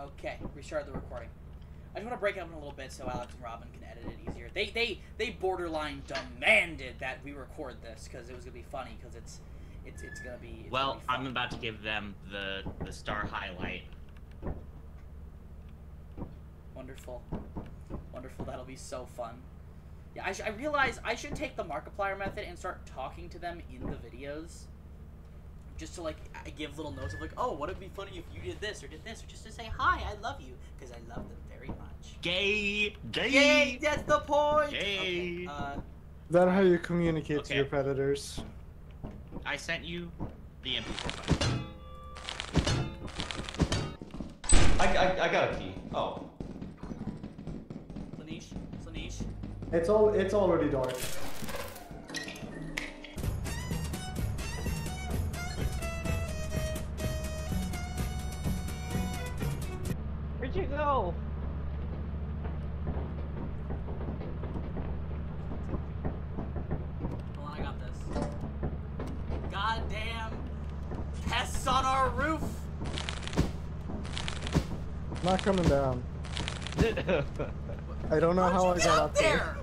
Okay, restart the recording. I just want to break it up in a little bit so Alex and Robin can edit it easier. They they they borderline demanded that we record this because it was gonna be funny because it's it's it's gonna be. It's Well, gonna be I'm about to give them the the star highlight. wonderful, wonderful. That'll be so fun. Yeah, I, sh- I realize I should take the Markiplier method and start talking to them in the videos. Just to like I give little notes of like, oh, what would be funny if you did this or did this, or just to say hi, I love you, because I love them very much. Gay, gay. Yay, that's the point. Yay. Okay, uh, Is that how you communicate Okay. to your predators? I sent you the MP4 file. I, I, I got a key. Oh. Slanish, Slanish. It's all. It's already dark. Coming down. I don't know How'd how I got up up there. there?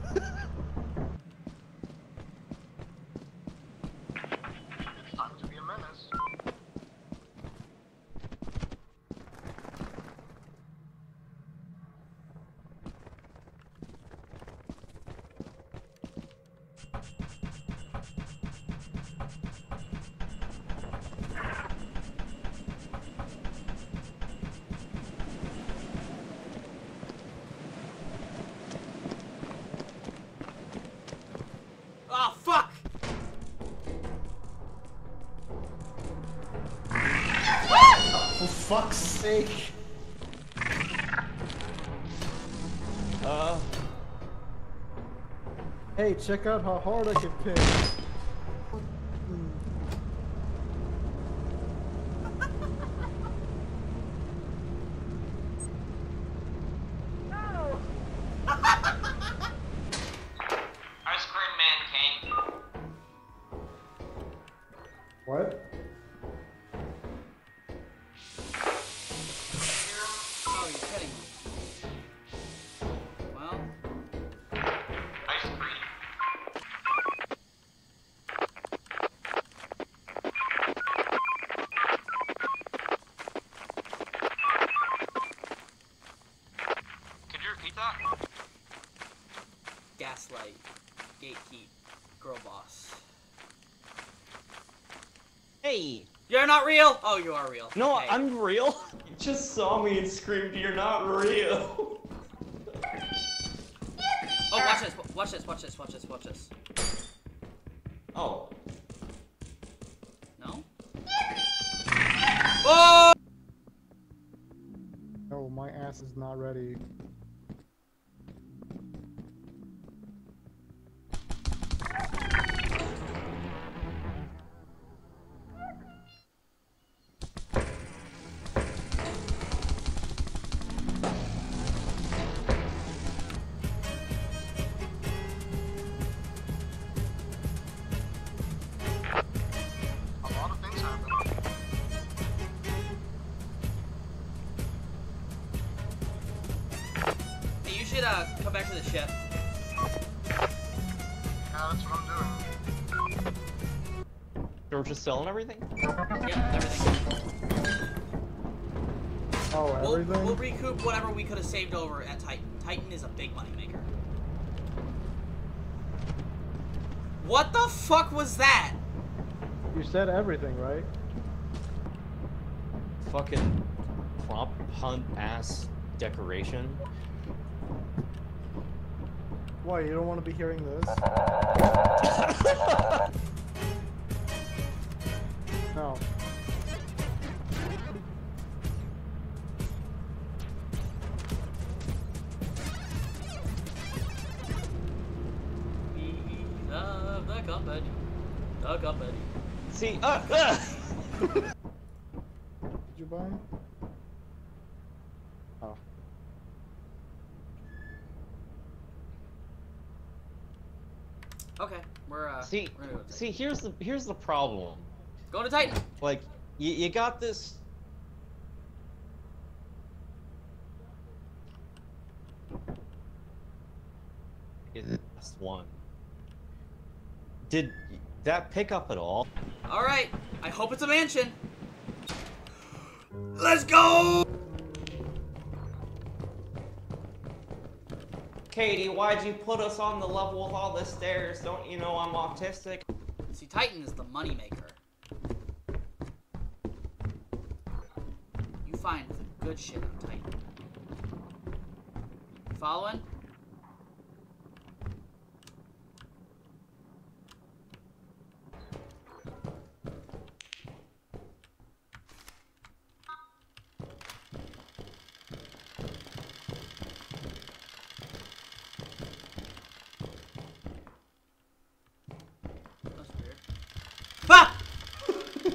Fuck's sake! Uh. Hey, check out how hard I can pin. Hey. You're not real. Oh, you are real. No, Okay. I'm real. You just saw me and screamed, "You're not real." Oh, watch this. Watch this. Watch this. Watch this. Watch this. Oh. No. Oh! No, my ass is not ready. Come back to the ship. Yeah, that's what I'm doing. George is selling everything? Yeah, everything. Oh, We'll, everything? we'll recoup whatever we could have saved over at Titan. Titan is a big moneymaker. What the fuck was that? You said everything, right? Fucking prop hunt ass decoration. Why, you don't want to be hearing this? No. We love the company. The company. See, uh, uh. See, see, here's the here's the problem. Go to Titan. Like, you, you got this. Is last one. Did that pick up at all? All right. I hope it's a mansion. Let's go. Katie, why'd you put us on the level with all the stairs? Don't you know I'm autistic? See, Titan is the moneymaker. You find the good shit on Titan. Following?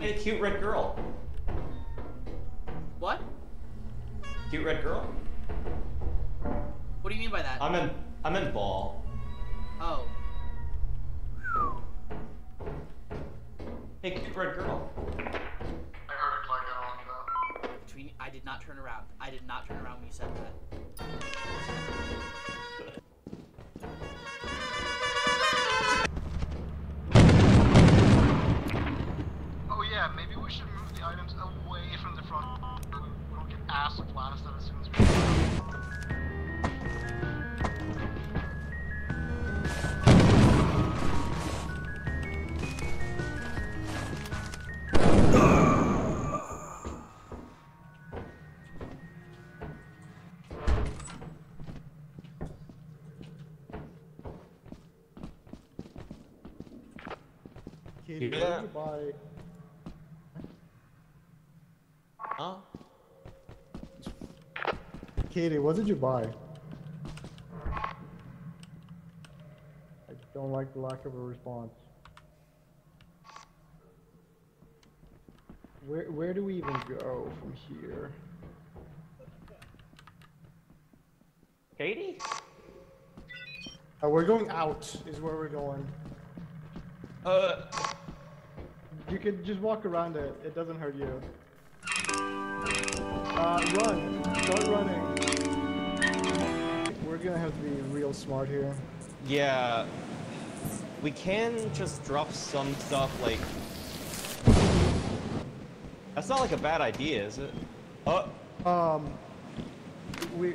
hey, cute red girl. What? Cute red girl. What do you mean by that? I'm in. I'm in ball. Oh. Hey, cute red girl. I heard it like on the. Between I did not turn around. I did not turn around when you said that. Ass blasted as soon as we. Katie, Yeah. what did you buy? Huh? Katie, what did you buy? I don't like the lack of a response. Where where do we even go from here? Katie? Uh, we're going out. Is where we're going. Uh, You could just walk around it. It doesn't hurt you. Uh, run. Start running. We're gonna have to be real smart here. Yeah. We can just drop some stuff like. That's not like a bad idea, is it? Oh, Um, we.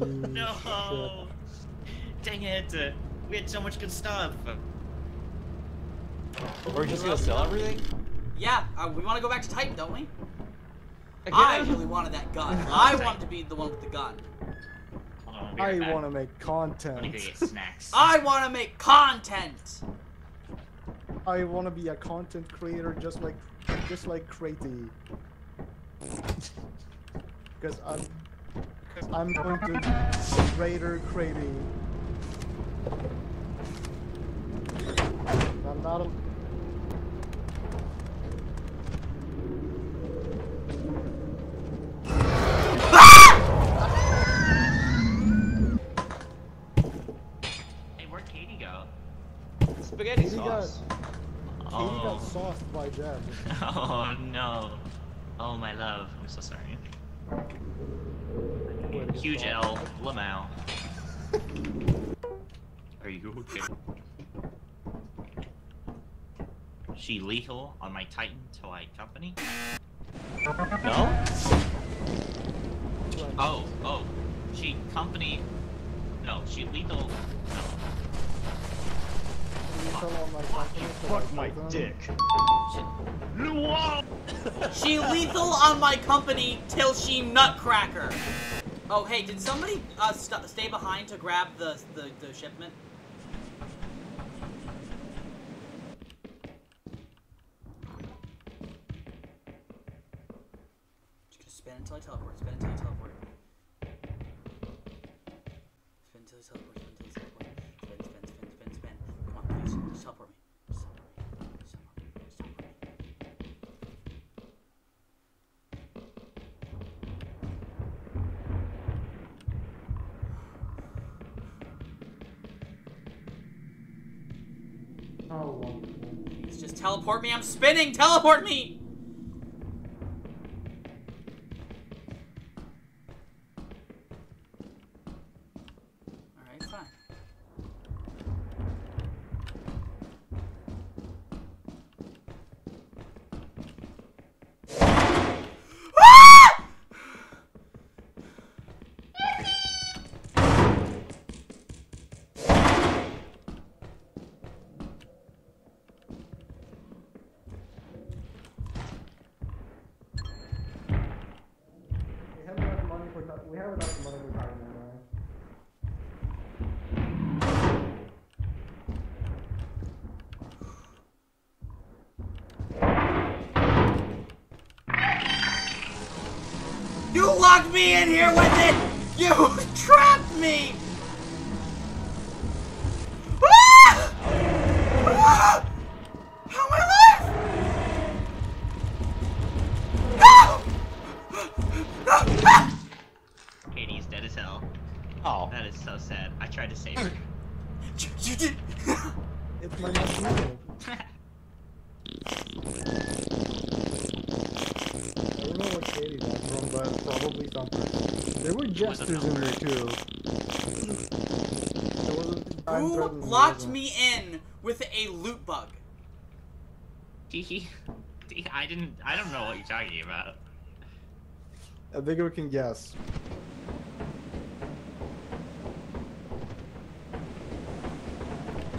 no! No! Dang it! uh, We had so much good stuff. we're just gonna sell everything? Yeah, uh, we want to go back to Titan, don't we? Again? I really wanted that gun. I wanted to be the one with the gun. Hold I'll be I right back. want to make I'm gonna content. go get snacks. I want to make content. I want to be a content creator, just like, just like Crazy. Because I'm, because I'm going to Raider crating. I'm not a. Hey, where'd Katie go? Spaghetti Katie sauce. Katie Oh. got sauced by Jeb. Oh no. Oh my love. I'm so sorry. Huge. L. Lamau. Are you okay? She lethal on my Titan toy company? No? Oh, oh. She company. No, she lethal. No. You tell my company Fuck my dick. She lethal on my company till she nutcracker. Oh, hey, did somebody uh, st stay behind to grab the, the, the shipment? Oh, just teleport me. I'm spinning. Teleport me. Locked me in here with it! You trapped me! Ah! Ah! How am I alive? No! No! Ah! Katie's dead as hell. Oh. That is so sad. I tried to save her. You, you did. It's my next move. I don't know what Katie got from, but probably something. There were was a jesters in there too. There was a time Who thread in the locked me in with a loot bug? He, I didn't. I don't know what you're talking about. I think we can guess.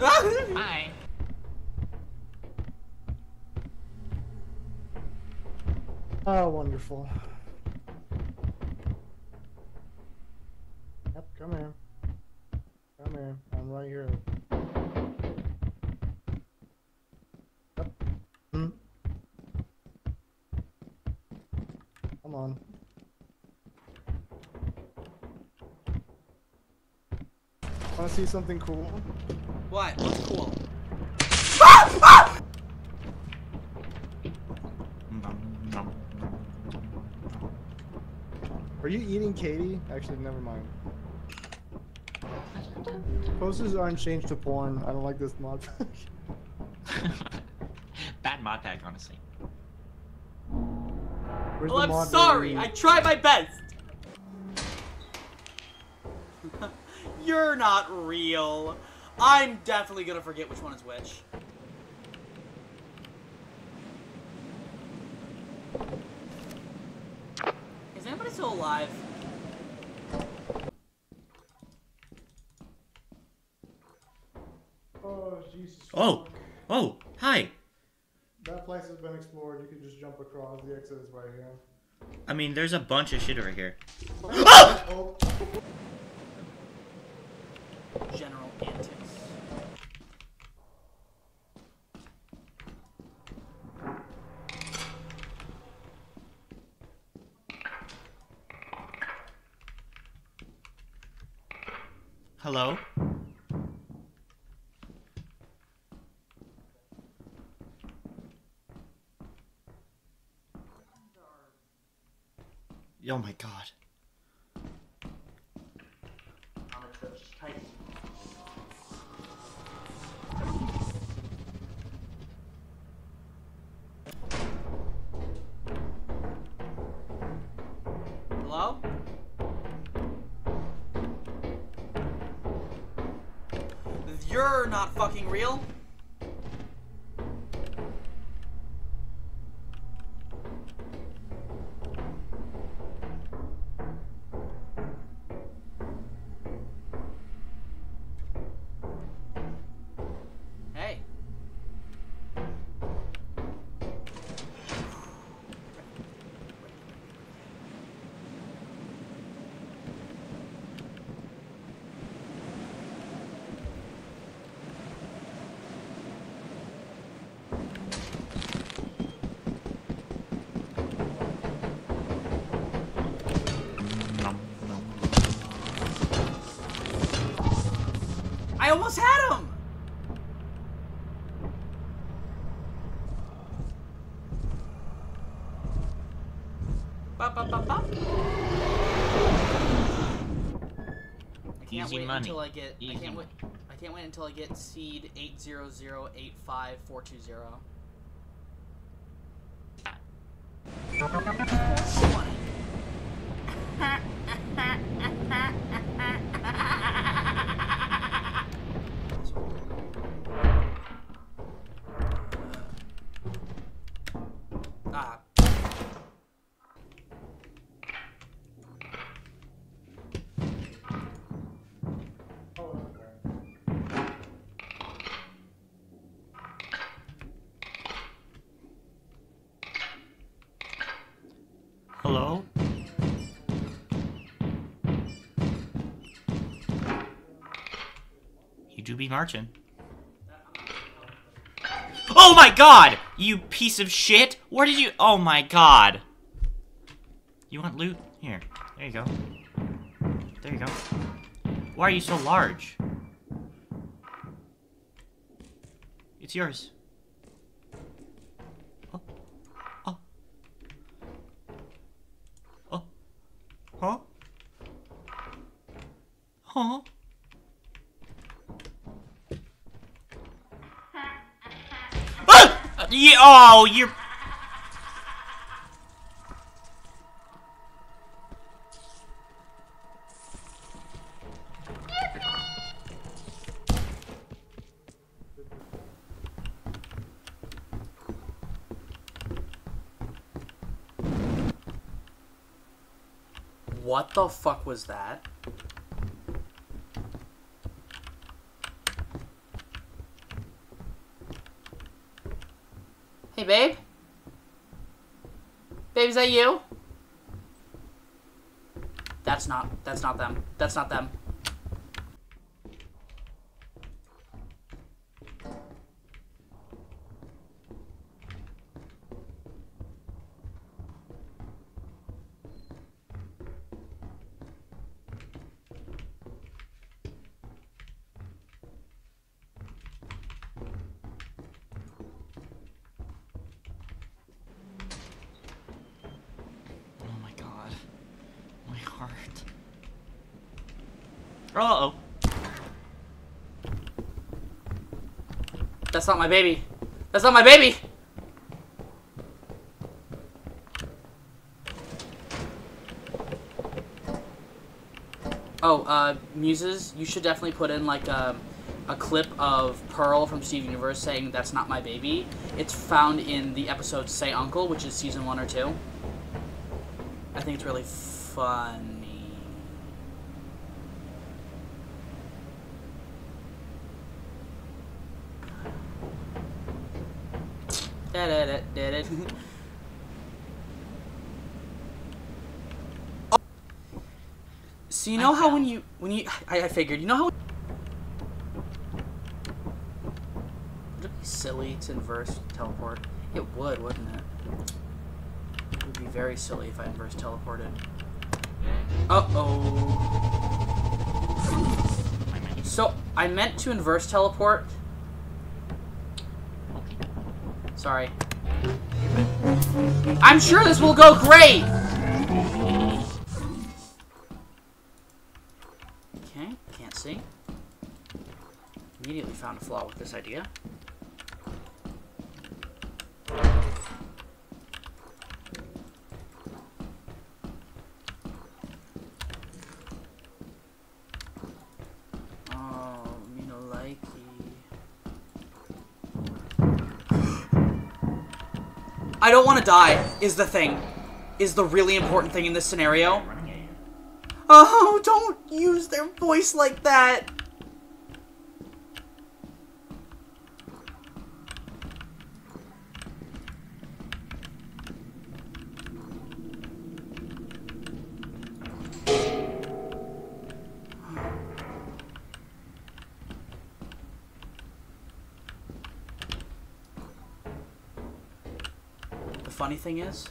Hi. Oh, wonderful. Yep, come here. Come here. I'm right here. Yep. Hmm. Come on. Wanna see something cool? What? What's cool? Are you eating Katie? Actually, never mind. Posters aren't changed to porn. I don't like this mod. Bad mod pack, honestly. Where's oh, Well, I'm mod sorry. I tried my best. You're not real. I'm definitely gonna forget which one is which. Is anybody still alive? Oh, Oh, oh, hi. That place has been explored. You can just jump across. The exit is right here. I mean, there's a bunch of shit over here. Oh! Ah! oh! General antics. Hello? Oh my god. Hello? You're not fucking real? I almost had him! Ba, ba, ba, ba. I can't Easy wait money. until I get. I Easy can't wait. I can't wait until I get seed eight zero zero eight five four two zero. Do be marching. Oh my god! You piece of shit! Where did you- Oh my god! You want loot? Here. There you go. There you go. Why are you so large? It's yours. Oh. Oh. Oh. Huh? Huh? Yeah, oh, you're... What the fuck was that? Babe? Babe, is that you? That's not, that's not them. That's not them. Oh my god. Heart. Uh-oh. That's not my baby. That's not my baby! Oh, uh, Muses, you should definitely put in like a, a clip of Pearl from Steven Universe saying that's not my baby. It's found in the episode Say Uncle, which is season one or two. I think it's really funny. Da da da da da. Oh. So you know how when you when you I, I figured you know how would it be silly to inverse teleport? It would, wouldn't it? It would be very silly if I inverse teleported. Uh oh. So I meant to inverse teleport. Sorry. I'm sure this will go great. Okay, can't see. Immediately found a flaw with this idea. Oh, me no likey. I don't want to die, is the thing. Is the really important thing in this scenario. Oh, don't use their voice like that. Funny thing is,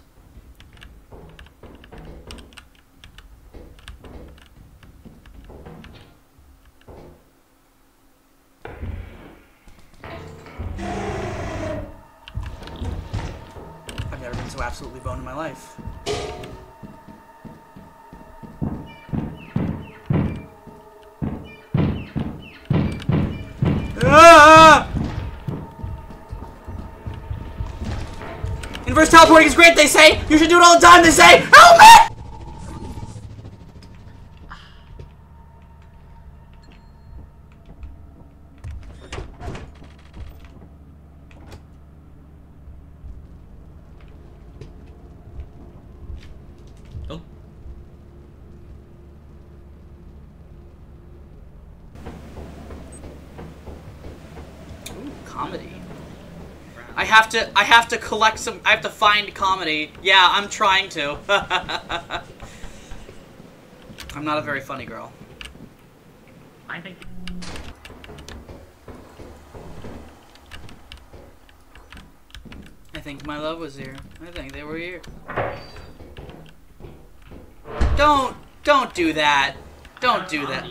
I've never been so absolutely boned in my life. Teleporting is great, they say! You should do it all the time, they say! Help me! Oh. Ooh, comedy. I have to I have to collect some I have to find comedy. Yeah, I'm trying to. I'm not a very funny girl. I think. I think my love was here. I think they were here. Don't don't do that. Don't do that.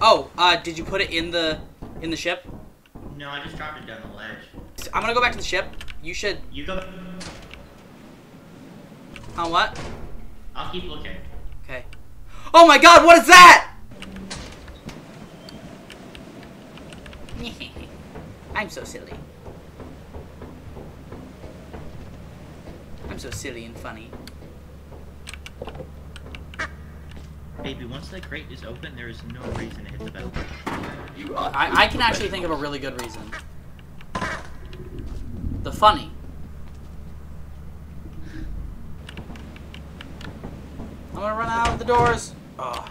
Oh, uh did you put it in the in the ship? No, I just dropped it down the ledge. I'm gonna go back to the ship. You should You go. on what? I'll keep looking. Okay. Oh my god, what is that? I'm so silly. I'm so silly and funny. Baby, once the crate is open, there is no reason to hit the bell. I, I can actually think of a really good reason. Funny. I'm gonna run out of the doors. Oh,